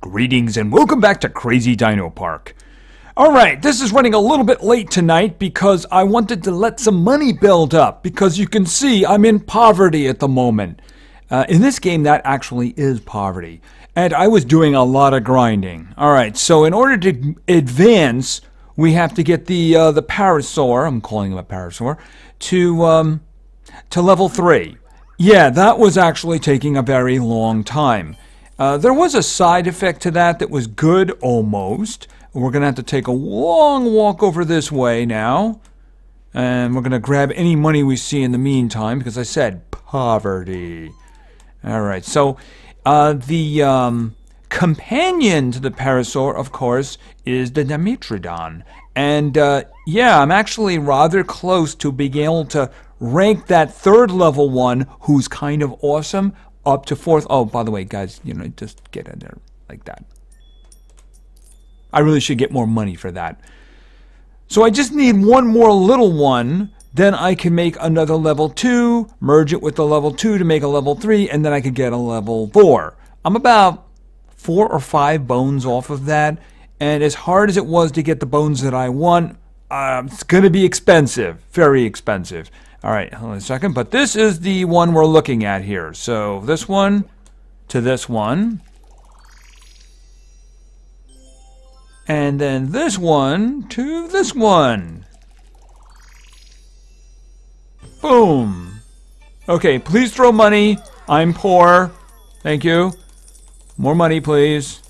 Greetings and welcome back to Crazy Dino Park. Alright, this is running a little bit late tonight because I wanted to let some money build up because you can see I'm in poverty at the moment. Uh, in this game, that actually is poverty. And I was doing a lot of grinding. Alright, so in order to advance, we have to get the uh, the Parasaur, I'm calling him a Parasaur, to, um, to level 3. Yeah, that was actually taking a very long time. Uh, there was a side effect to that that was good almost. We're going to have to take a long walk over this way now. And we're going to grab any money we see in the meantime because I said poverty. All right, so uh, the um, companion to the Parasaur, of course, is the Dimetrodon. And uh, yeah, I'm actually rather close to being able to rank that third level one who's kind of awesome up to fourth. Oh, by the way, guys, you know, just get in there like that. I really should get more money for that. So I just need one more little one. Then I can make another level 2, merge it with the level 2 to make a level 3, and then I could get a level 4. I'm about 4 or 5 bones off of that. And as hard as it was to get the bones that I want, uh, it's going to be expensive. Very expensive. All right, hold on a second. But this is the one we're looking at here. So this one to this one. And then this one to this one. Boom. Okay, please throw money. I'm poor. Thank you. More money, please.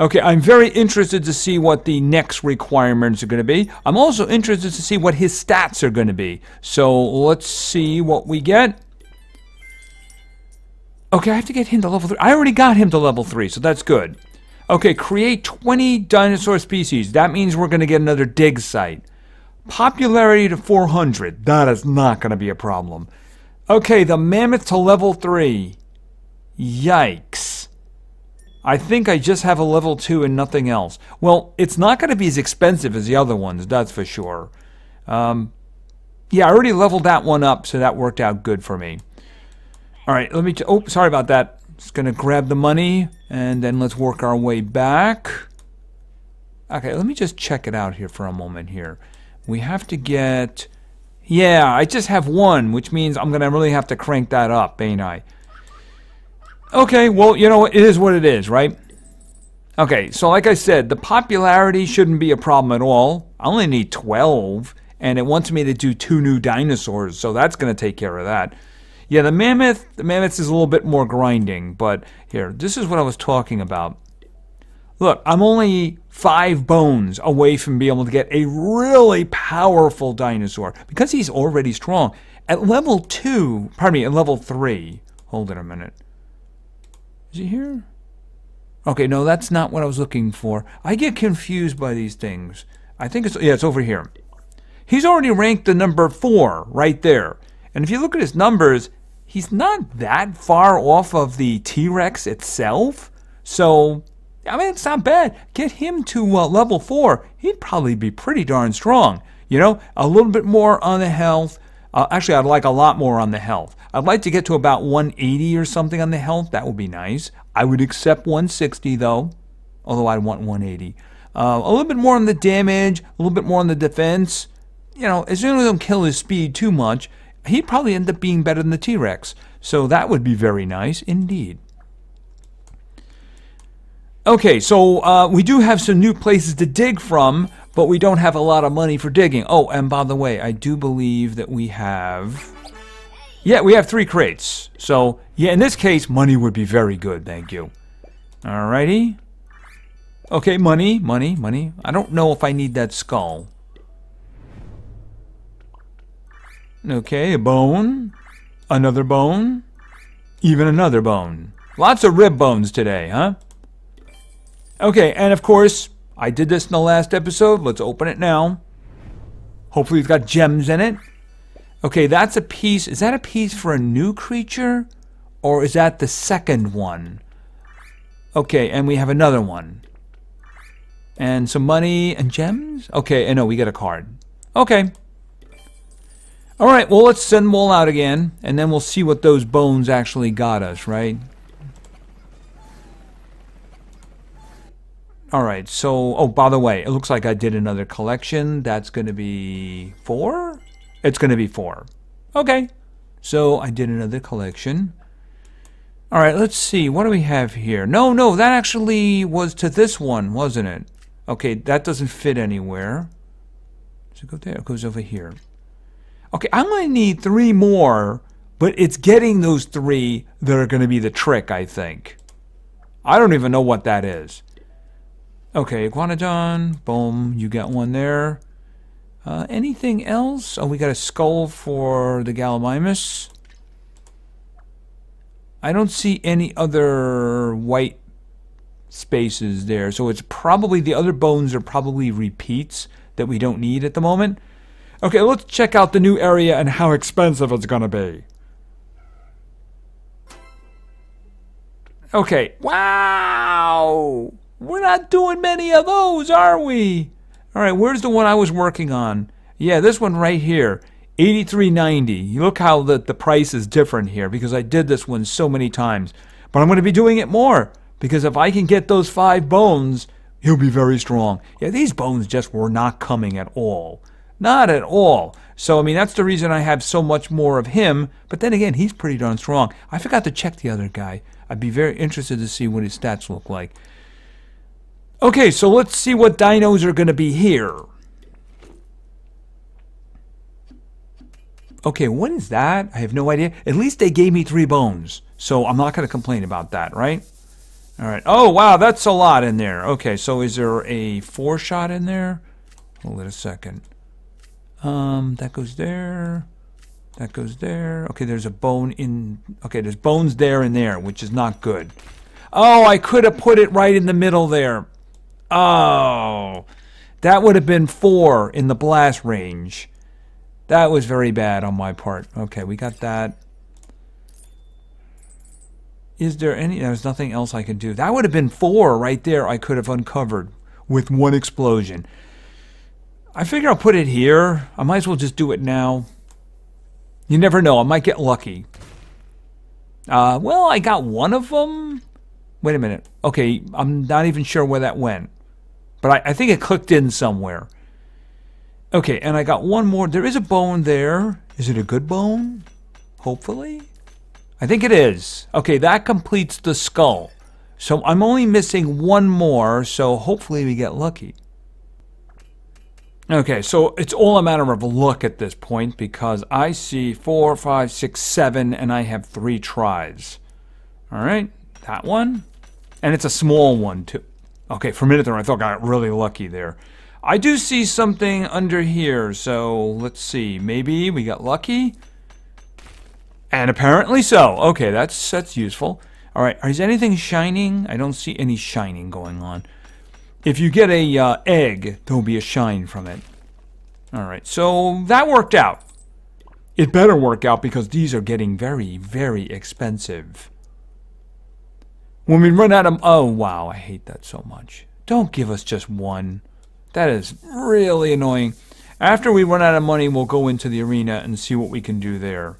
Okay, I'm very interested to see what the next requirements are going to be. I'm also interested to see what his stats are going to be. So let's see what we get. Okay, I have to get him to level 3. I already got him to level 3, so that's good. Okay, create 20 dinosaur species. That means we're going to get another dig site. Popularity to 400. That is not going to be a problem. Okay, the mammoth to level 3. Yikes. I think I just have a level 2 and nothing else. Well, it's not going to be as expensive as the other ones, that's for sure. Um, yeah, I already leveled that one up, so that worked out good for me. All right, let me... oh, sorry about that. Just going to grab the money, and then let's work our way back. Okay, let me just check it out here for a moment here. We have to get... Yeah, I just have one, which means I'm going to really have to crank that up, ain't I? Okay, well, you know, it is what it is, right? Okay, so like I said, the popularity shouldn't be a problem at all. I only need 12, and it wants me to do two new dinosaurs, so that's going to take care of that. Yeah, the mammoth, the mammoth is a little bit more grinding, but here, this is what I was talking about. Look, I'm only five bones away from being able to get a really powerful dinosaur because he's already strong. At level two, pardon me, at level three, hold it a minute. Is he here? Okay, no, that's not what I was looking for. I get confused by these things. I think it's, yeah, it's over here. He's already ranked the number four right there. And if you look at his numbers, he's not that far off of the T-Rex itself. So, I mean, it's not bad. Get him to uh, level four. He'd probably be pretty darn strong. You know, a little bit more on the health. Uh, actually, I'd like a lot more on the health. I'd like to get to about 180 or something on the health. That would be nice. I would accept 160 though, although I'd want 180. Uh, a little bit more on the damage, a little bit more on the defense. You know, as soon as I don't kill his speed too much, he'd probably end up being better than the T-Rex. So that would be very nice indeed. Okay, so uh, we do have some new places to dig from, but we don't have a lot of money for digging. Oh, and by the way, I do believe that we have... Yeah, we have three crates. So, yeah, in this case, money would be very good, thank you. Alrighty. Okay, money, money, money. I don't know if I need that skull. Okay, a bone. Another bone. Even another bone. Lots of rib bones today, huh? Okay, and of course, I did this in the last episode. Let's open it now. Hopefully it's got gems in it. Okay, that's a piece. Is that a piece for a new creature? Or is that the second one? Okay, and we have another one. And some money and gems? Okay, and no, we get a card. Okay. Alright, well, let's send them all out again, and then we'll see what those bones actually got us, right? All right, so, oh, by the way, it looks like I did another collection. That's going to be four? It's going to be four. Okay, so I did another collection. All right, let's see. What do we have here? No, no, that actually was to this one, wasn't it? Okay, that doesn't fit anywhere. So go there? It goes over here. Okay, I'm going to need three more, but it's getting those three that are going to be the trick, I think. I don't even know what that is. Okay, Iguanodon, boom, you got one there. Uh, anything else? Oh, we got a skull for the Gallimimus. I don't see any other white spaces there. So it's probably, the other bones are probably repeats that we don't need at the moment. Okay, let's check out the new area and how expensive it's going to be. Okay, wow! We're not doing many of those, are we? All right, where's the one I was working on? Yeah, this one right here. 83.90. Look how the, the price is different here because I did this one so many times. But I'm going to be doing it more because if I can get those five bones, he'll be very strong. Yeah, these bones just were not coming at all. Not at all. So, I mean, that's the reason I have so much more of him. But then again, he's pretty darn strong. I forgot to check the other guy. I'd be very interested to see what his stats look like. Okay, so let's see what dinos are going to be here. Okay, what is that? I have no idea. At least they gave me three bones, so I'm not going to complain about that, right? All right. Oh, wow, that's a lot in there. Okay, so is there a four shot in there? Hold it a second. Um, that goes there. That goes there. Okay, there's a bone in... Okay, there's bones there and there, which is not good. Oh, I could have put it right in the middle there. Oh, that would have been four in the blast range. That was very bad on my part. Okay, we got that. Is there any... There's nothing else I can do. That would have been four right there I could have uncovered with one explosion. I figure I'll put it here. I might as well just do it now. You never know. I might get lucky. Uh, well, I got one of them. Wait a minute. Okay, I'm not even sure where that went. But I, I think it clicked in somewhere. Okay, and I got one more. There is a bone there. Is it a good bone? Hopefully. I think it is. Okay, that completes the skull. So I'm only missing one more, so hopefully we get lucky. Okay, so it's all a matter of luck at this point because I see four, five, six, seven, and I have three tries. All right, that one. And it's a small one, too. Okay, for a minute there, I thought I got really lucky there. I do see something under here, so let's see. Maybe we got lucky? And apparently so. Okay, that's that's useful. All right, is anything shining? I don't see any shining going on. If you get a uh, egg, there'll be a shine from it. All right, so that worked out. It better work out because these are getting very, very expensive. When we run out of... Oh, wow, I hate that so much. Don't give us just one. That is really annoying. After we run out of money, we'll go into the arena and see what we can do there.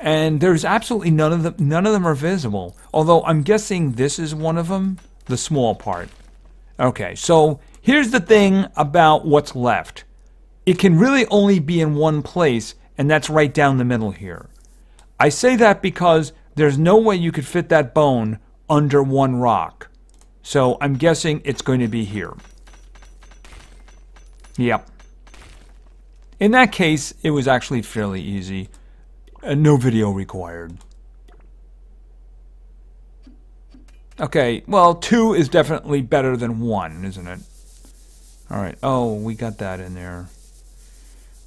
And there's absolutely none of them. None of them are visible. Although I'm guessing this is one of them, the small part. Okay, so here's the thing about what's left. It can really only be in one place, and that's right down the middle here. I say that because there's no way you could fit that bone under one rock. So I'm guessing it's going to be here. Yep. In that case, it was actually fairly easy. Uh, no video required. Okay, well, two is definitely better than one, isn't it? Alright, oh, we got that in there.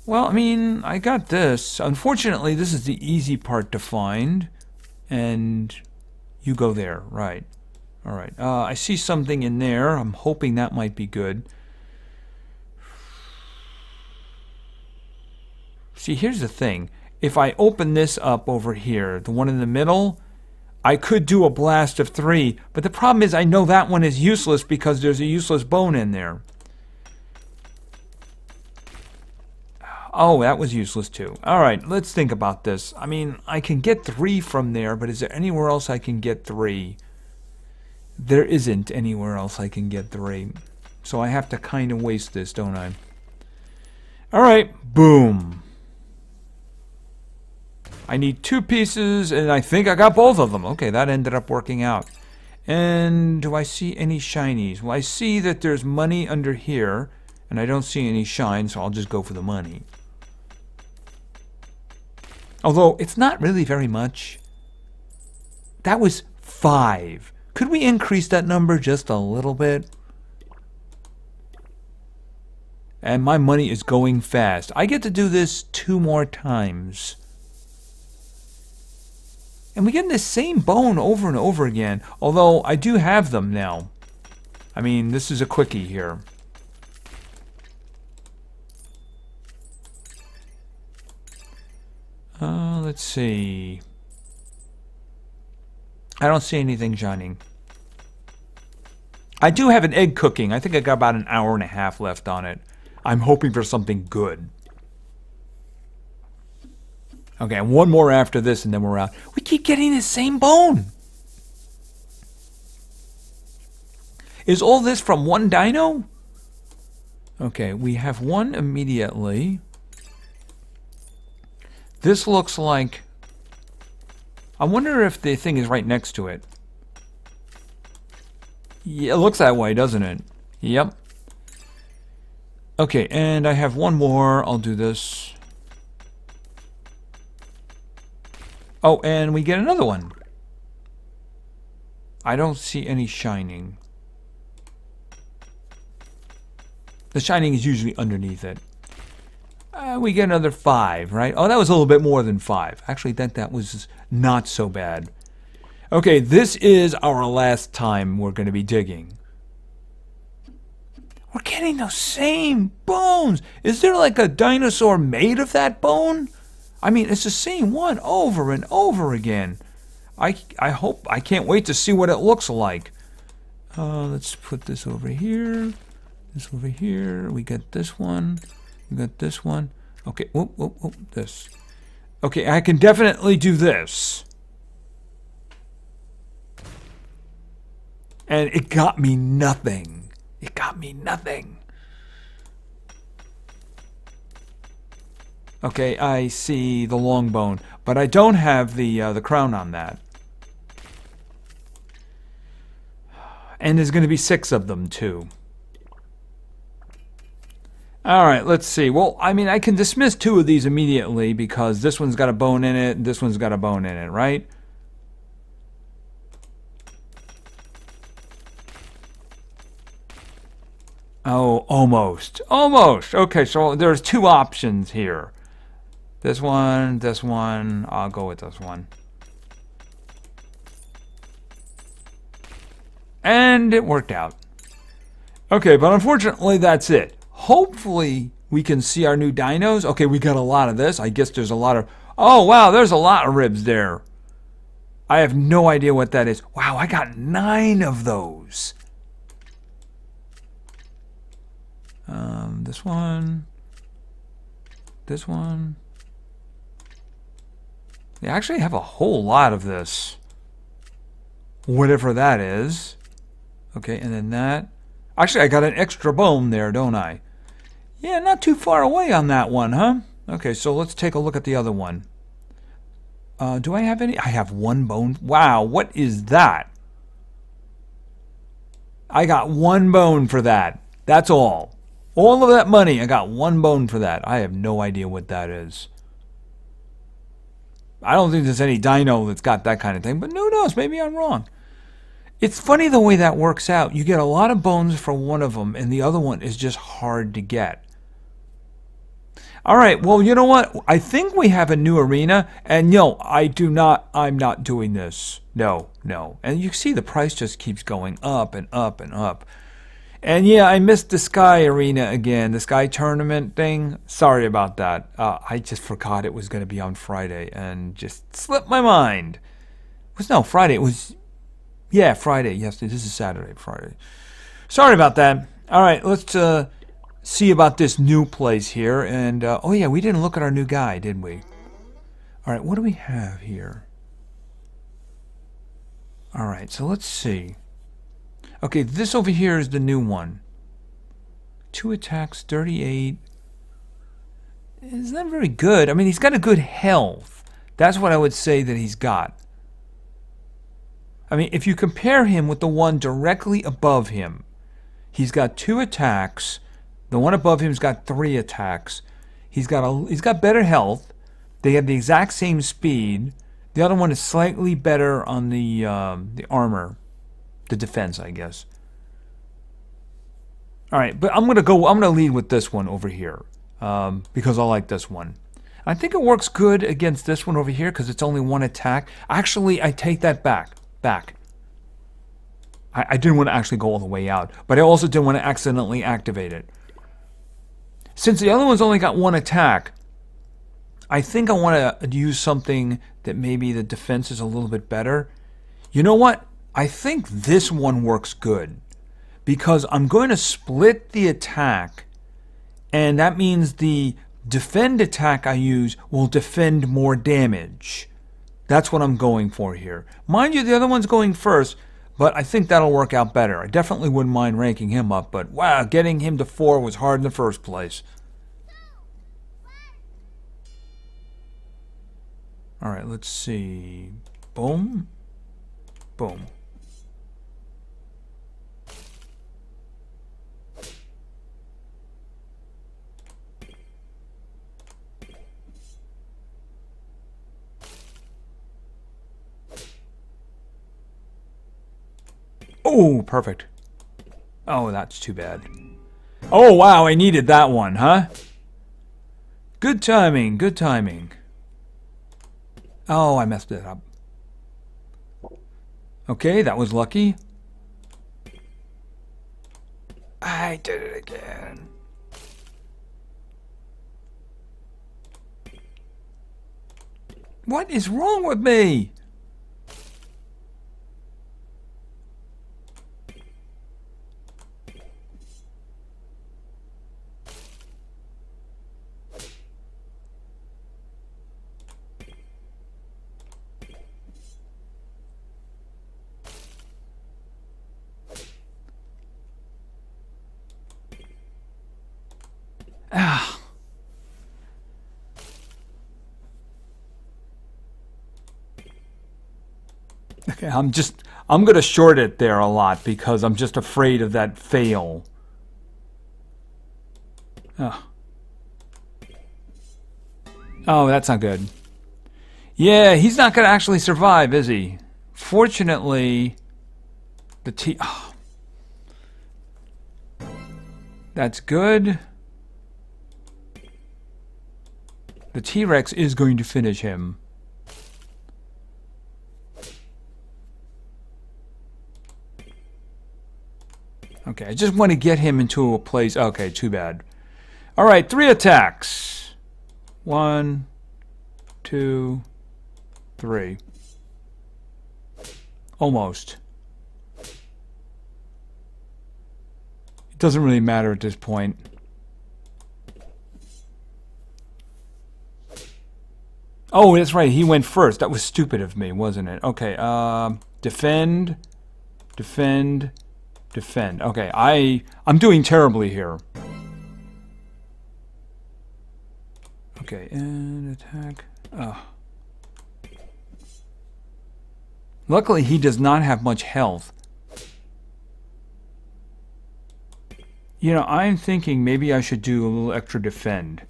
Well, I mean, I got this. Unfortunately, this is the easy part to find. And you go there, right. Alright, uh, I see something in there. I'm hoping that might be good. See, here's the thing. If I open this up over here, the one in the middle, I could do a blast of three, but the problem is I know that one is useless because there's a useless bone in there. Oh, that was useless too. Alright, let's think about this. I mean, I can get three from there, but is there anywhere else I can get three? there isn't anywhere else I can get three. So I have to kind of waste this, don't I? Alright, boom. I need two pieces, and I think I got both of them. Okay, that ended up working out. And do I see any shinies? Well, I see that there's money under here, and I don't see any shine, so I'll just go for the money. Although, it's not really very much. That was five. Could we increase that number just a little bit? And my money is going fast. I get to do this two more times. And we get the same bone over and over again. Although, I do have them now. I mean, this is a quickie here. Uh, let's see. I don't see anything shining. I do have an egg cooking. I think I got about an hour and a half left on it. I'm hoping for something good. Okay, one more after this and then we're out. We keep getting the same bone. Is all this from one dino? Okay, we have one immediately. This looks like... I wonder if the thing is right next to it. Yeah, it looks that way, doesn't it? Yep. Okay, and I have one more. I'll do this. Oh, and we get another one. I don't see any shining. The shining is usually underneath it. Uh, we get another five, right? Oh, that was a little bit more than five. Actually, that, that was not so bad. Okay, this is our last time we're going to be digging. We're getting those same bones. Is there like a dinosaur made of that bone? I mean, it's the same one over and over again. I, I hope, I can't wait to see what it looks like. Uh, let's put this over here. This over here. We get this one. We got this one. Okay, whoop, whoop, whoop, this. Okay, I can definitely do this. And it got me nothing. It got me nothing. Okay, I see the long bone, but I don't have the uh, the crown on that. And there's going to be six of them too. All right, let's see. Well, I mean, I can dismiss two of these immediately because this one's got a bone in it, this one's got a bone in it, right? Oh, almost. Almost. Okay, so there's two options here. This one, this one, I'll go with this one. And it worked out. Okay, but unfortunately that's it. Hopefully we can see our new dinos. Okay, we got a lot of this. I guess there's a lot of... Oh, wow, there's a lot of ribs there. I have no idea what that is. Wow, I got nine of those. Um, this one. This one. They actually have a whole lot of this. Whatever that is. Okay, and then that. Actually, I got an extra bone there, don't I? Yeah, not too far away on that one, huh? Okay, so let's take a look at the other one. Uh, do I have any? I have one bone. Wow, what is that? I got one bone for that. That's all. All of that money, I got one bone for that. I have no idea what that is. I don't think there's any dino that's got that kind of thing, but who knows? Maybe I'm wrong. It's funny the way that works out. You get a lot of bones for one of them, and the other one is just hard to get. All right, well, you know what? I think we have a new arena, and no, I do not, I'm not doing this. No, no. And you see the price just keeps going up and up and up. And yeah, I missed the Sky Arena again, the Sky Tournament thing. Sorry about that. Uh, I just forgot it was going to be on Friday and just slipped my mind. It was no Friday. It was, yeah, Friday. Yes, this is Saturday, Friday. Sorry about that. All right, let's uh, see about this new place here. And uh, oh yeah, we didn't look at our new guy, did we? All right, what do we have here? All right, so let's see. Okay, this over here is the new one. Two attacks, 38. Is not very good. I mean, he's got a good health. That's what I would say that he's got. I mean, if you compare him with the one directly above him, he's got two attacks. The one above him's got three attacks. He's got a he's got better health. They have the exact same speed. The other one is slightly better on the um, the armor, the defense, I guess. All right, but I'm gonna go. I'm gonna lead with this one over here um, because I like this one. I think it works good against this one over here because it's only one attack. Actually, I take that back. Back. I, I didn't want to actually go all the way out, but I also didn't want to accidentally activate it. Since the other one's only got one attack, I think I want to use something that maybe the defense is a little bit better. You know what? I think this one works good because I'm going to split the attack and that means the defend attack I use will defend more damage. That's what I'm going for here. Mind you, the other one's going first, but I think that'll work out better. I definitely wouldn't mind ranking him up, but wow, getting him to 4 was hard in the first place. Alright, let's see. Boom. Boom. Oh, perfect. Oh, that's too bad. Oh, wow, I needed that one, huh? Good timing, good timing. Oh, I messed it up. Okay, that was lucky. I did it again. What is wrong with me? Okay, I'm just I'm gonna short it there a lot because I'm just afraid of that fail. Oh, oh that's not good. Yeah, he's not gonna actually survive, is he? Fortunately, the T. Oh. That's good. The T-Rex is going to finish him. Okay, I just want to get him into a place. Okay, too bad. All right, three attacks. One, two, three. Almost. It doesn't really matter at this point. Oh, that's right. He went first. That was stupid of me, wasn't it? Okay. Um, defend. Defend. Defend. Okay, I I'm doing terribly here. Okay, and attack. Oh. Luckily, he does not have much health. You know, I'm thinking maybe I should do a little extra defend.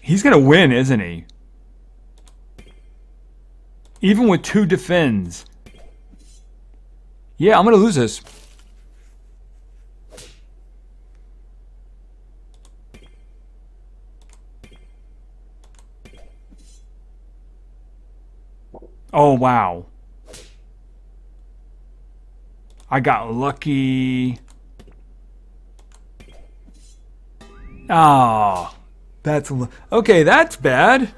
He's going to win, isn't he? Even with two defends. Yeah, I'm to lose this. Oh, wow. I got lucky. Oh, that's... Okay, that's bad.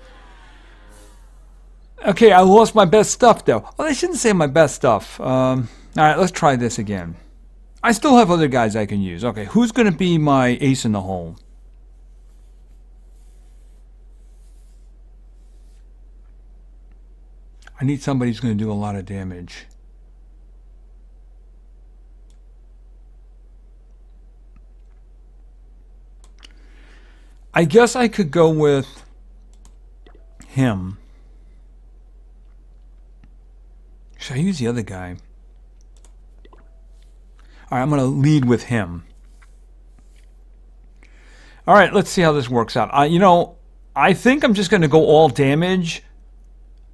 Okay, I lost my best stuff, though. Well, I shouldn't say my best stuff. Um... All right, let's try this again. I still have other guys I can use. Okay, who's going to be my ace in the hole? I need somebody who's going to do a lot of damage. I guess I could go with him. Should I use the other guy? I'm going to lead with him. All right, let's see how this works out. You know, I think I'm just going to go all damage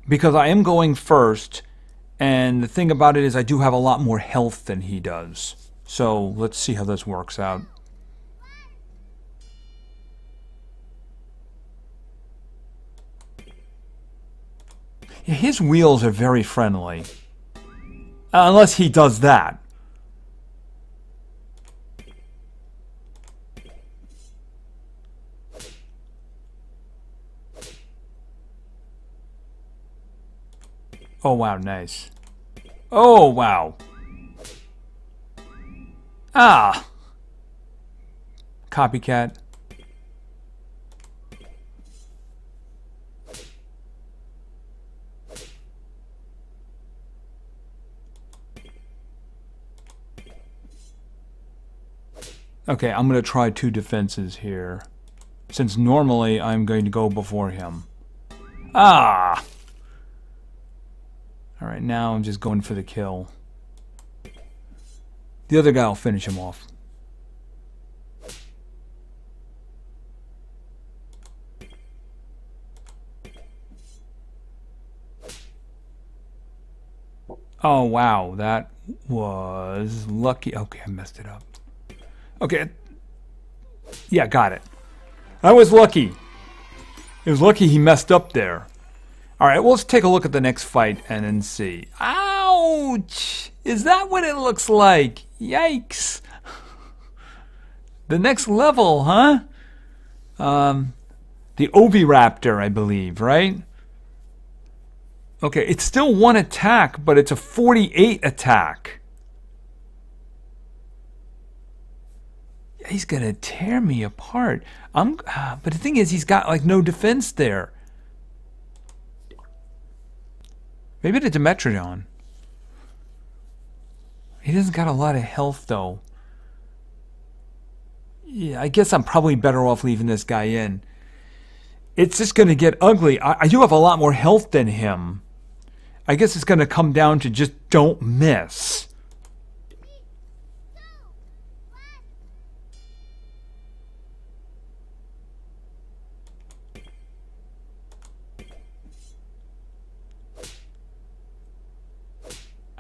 because I am going first. And the thing about it is I do have a lot more health than he does. So let's see how this works out. His wheels are very friendly. Unless he does that. Oh, wow, nice. Oh, wow. Ah! Copycat. Okay, I'm going to try two defenses here. Since normally I'm going to go before him. Ah! Alright, now I'm just going for the kill. The other guy will finish him off. Oh, wow. That was lucky. Okay, I messed it up. Okay. Yeah, got it. I was lucky. It was lucky he messed up there. All right, well, let's take a look at the next fight and then see. Ouch! Is that what it looks like? Yikes! The next level, huh? Um, the Oviraptor, I believe, right? Okay, it's still one attack, but it's a 48 attack. He's gonna tear me apart. I'm, uh, but the thing is, he's got like no defense there. Maybe the Dimetrodon. He doesn't got a lot of health, though. Yeah, I guess I'm probably better off leaving this guy in. It's just going to get ugly. I, I do have a lot more health than him. I guess it's going to come down to just don't miss.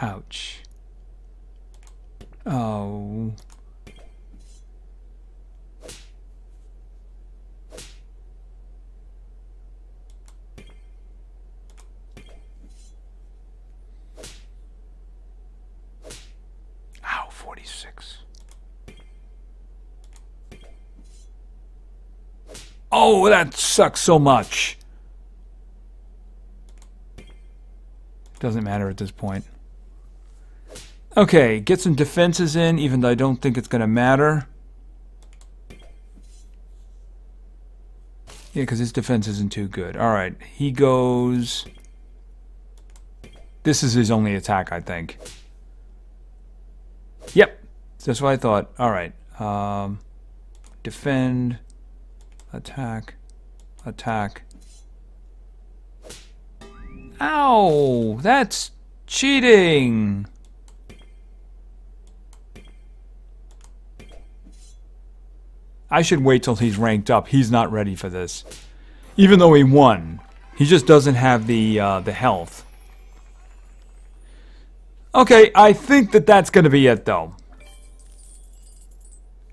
Ouch. Oh. Ow, 46. Oh, that sucks so much. Doesn't matter at this point. Okay, get some defenses in, even though I don't think it's going to matter. Yeah, because his defense isn't too good. Alright, he goes... This is his only attack, I think. Yep, that's what I thought. Alright, um, defend, attack, attack. Ow! That's cheating! I should wait till he's ranked up. He's not ready for this. Even though he won. He just doesn't have the, uh, the health. Okay, I think that that's going to be it, though.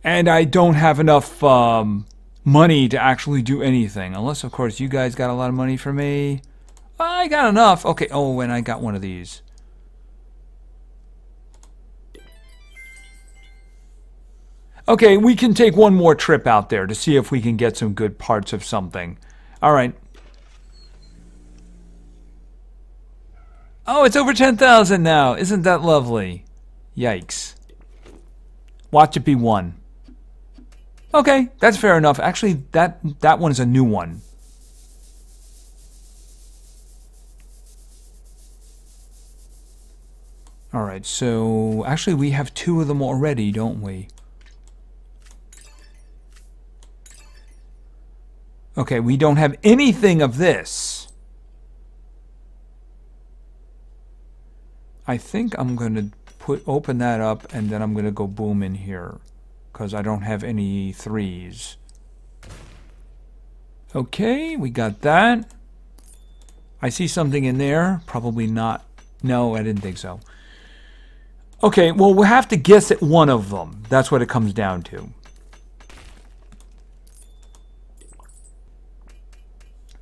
And I don't have enough um, money to actually do anything. Unless, of course, you guys got a lot of money for me. I got enough. Okay, oh, and I got one of these. Okay, we can take one more trip out there to see if we can get some good parts of something. All right. Oh, it's over 10,000 now. Isn't that lovely? Yikes. Watch it be one. Okay, that's fair enough. Actually, that that one is a new one. Alright, so actually we have two of them already, don't we? Okay, we don't have anything of this. I think I'm going to put open that up and then I'm going to go boom in here because I don't have any threes. Okay, we got that. I see something in there. Probably not. No, I didn't think so. Okay, well, we'll have to guess at one of them. That's what it comes down to.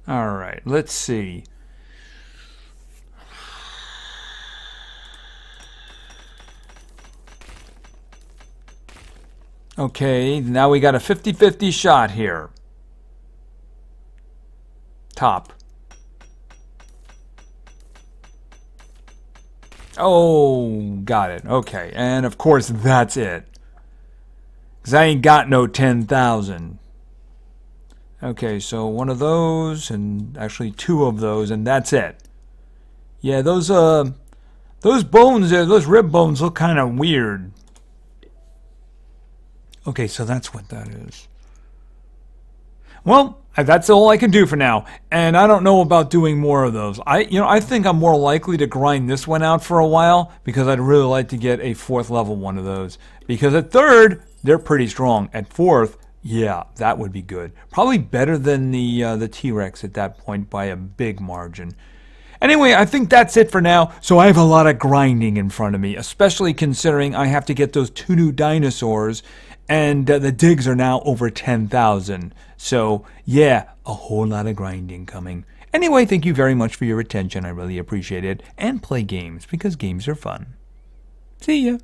All right, let's see. Okay, now we got a 50-50 shot here. Top. Oh, got it. Okay, and of course that's it. Because I ain't got no 10,000. Okay, so one of those, and actually two of those, and that's it. Yeah, those, uh, those bones there, those rib bones look kind of weird. Okay, so that's what that is. Well, that's all I can do for now, and I don't know about doing more of those. I, you know, I think I'm more likely to grind this one out for a while because I'd really like to get a fourth level one of those. Because at third, they're pretty strong. At fourth, yeah, that would be good. Probably better than the uh, the T-Rex at that point by a big margin. Anyway, I think that's it for now. So I have a lot of grinding in front of me, especially considering I have to get those two new dinosaurs, and uh, the digs are now over 10,000. So yeah, a whole lot of grinding coming. Anyway, thank you very much for your attention. I really appreciate it. And play games because games are fun. See ya.